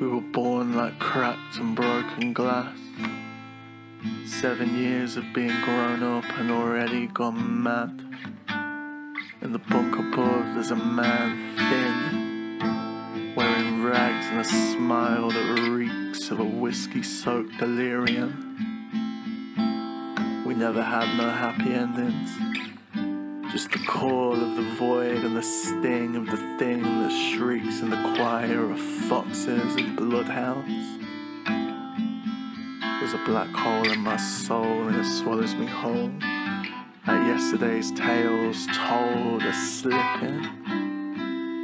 We were born like cracked and broken glass. Seven years of being grown up and already gone mad. In the bunk above, there's a man thin, wearing rags and a smile that reeks of a whiskey soaked delirium. We never had no happy endings. Just the call of the void and the sting of the thing that shrieks in the choir of foxes and bloodhounds. There's a black hole in my soul and it swallows me whole. Like yesterday's tales told are slipping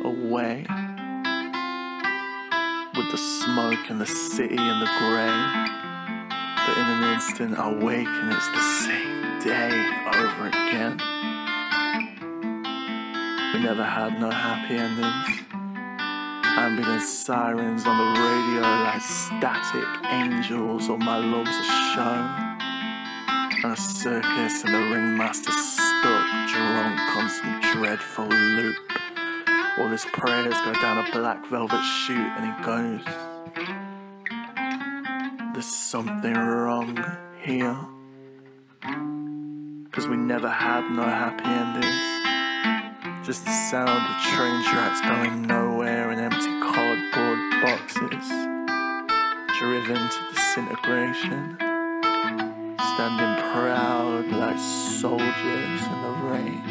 away. With the smoke and the city and the grey. But in an instant I wake and it's the same day over again. We never had no happy endings. Ambulance sirens on the radio like static angels on my loves are shown. And a circus and the ringmaster stuck drunk on some dreadful loop. All his prayers go down a black velvet chute and he goes. There's something wrong here. Cause we never had no happy endings. Just the sound of train tracks going nowhere and empty cardboard boxes. Driven to disintegration. Standing proud like soldiers in the rain.